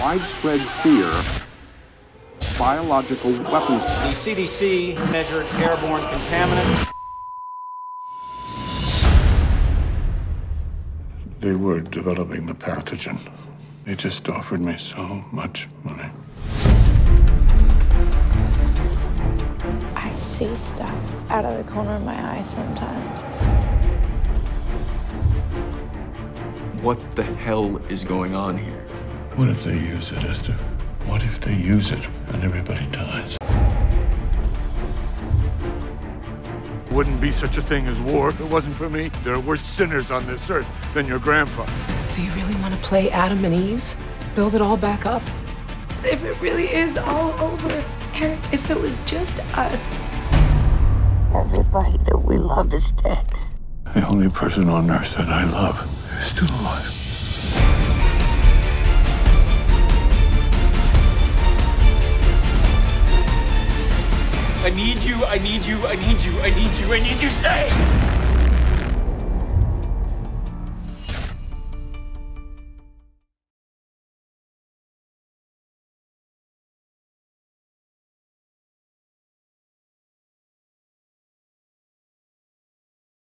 widespread fear biological weapons. The CDC measured airborne contaminants. They were developing the pathogen. They just offered me so much money. I see stuff out of the corner of my eye sometimes. What the hell is going on here? What if they use it, Esther? What if they use it and everybody dies? Wouldn't be such a thing as war if it wasn't for me. There are worse sinners on this earth than your grandfather. Do you really want to play Adam and Eve? Build it all back up? If it really is all over, Eric, if it was just us. Everybody that we love is dead. The only person on earth that I love is still alive. I need you, I need you, I need you, I need you, I need you, stay!